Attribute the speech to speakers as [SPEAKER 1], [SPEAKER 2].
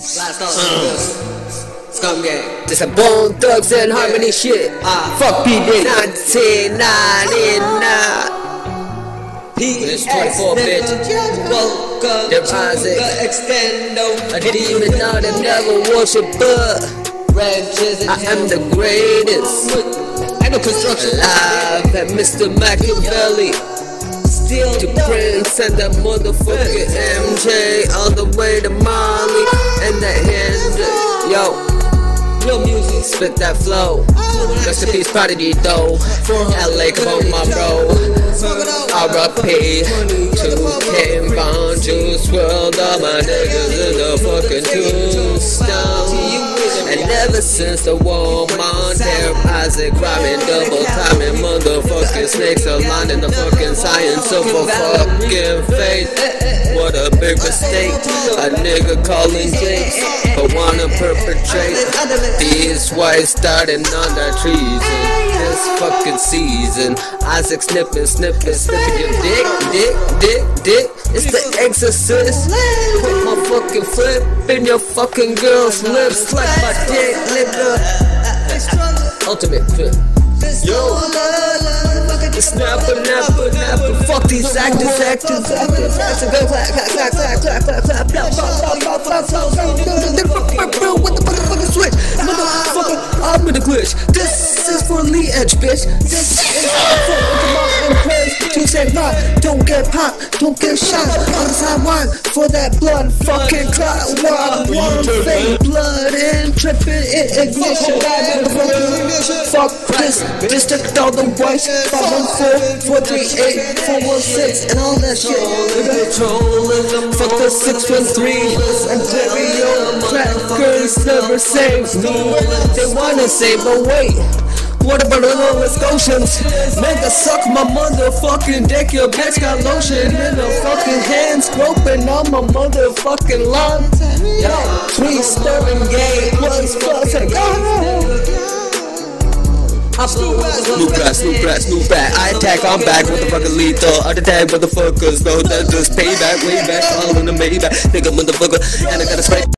[SPEAKER 1] Last dollar. Scum gang.
[SPEAKER 2] This a Bone Thugs and Harmony shit.
[SPEAKER 1] Ah.
[SPEAKER 2] Fuck P. Diddy. 1999.
[SPEAKER 1] It's 24 bitch. Welcome
[SPEAKER 2] Deposit.
[SPEAKER 1] to the extendo.
[SPEAKER 2] A demon now that never worship, but I am the greatest.
[SPEAKER 1] I know construction.
[SPEAKER 2] Live at Mr. Machiavelli.
[SPEAKER 1] Still
[SPEAKER 2] To Prince and that motherfucker MJ. All the way to Molly Spit that flow. Rest in peace, Prodigy though. LA, come on, my bro. RIP to King Von Juice WRLD. All my niggas in the fucking tombstone. And ever since the war, Montero, Izak, rhyming, double timing, motherfucking snakes aligning the fucking science of a fucking faith. What a big mistake. A nigga calling Jakes, but wanna perpetrate. These whites starting on the treason. This fucking season. Izak snipping, snipping, snipping your dick, dick, dick, dick. It's the exorcist. Put my fucking flip in your fucking girl's lips like my dick, nigga. Ultimate flip. Yo. Snapper, napper, napper. Fuck these actors, actors, actors, actors. Go clap, clap, clap, clap, clap, clap, clap, clap, clap, clap, clap, clap, I'm the glitch. This is for Lee Edge, bitch. This is for the Empress. Two said not, don't get popped, don't get shot. On the sideline for that blood fucking clot. One, one fake blood and tripping it ignition. Fuck this district, all the whites. 514, 438, 416, and all that shit. Fuck the 613 and stereo crackers never saved me. They wanna save, but wait. What about the Nova Scotians? Nigga, suck my motherfucking dick. Your bitch got lotion in her fucking hands, groping on my motherfucking lawn. Yo, three stirring gay plus plus. Snoop back, Snoop back, Snoop back. I attack, I'm back with the fucking lethal. I attack motherfuckers, no, that's just payback, way back, all in the Maybach. Nigga, motherfucker, and I gotta spray.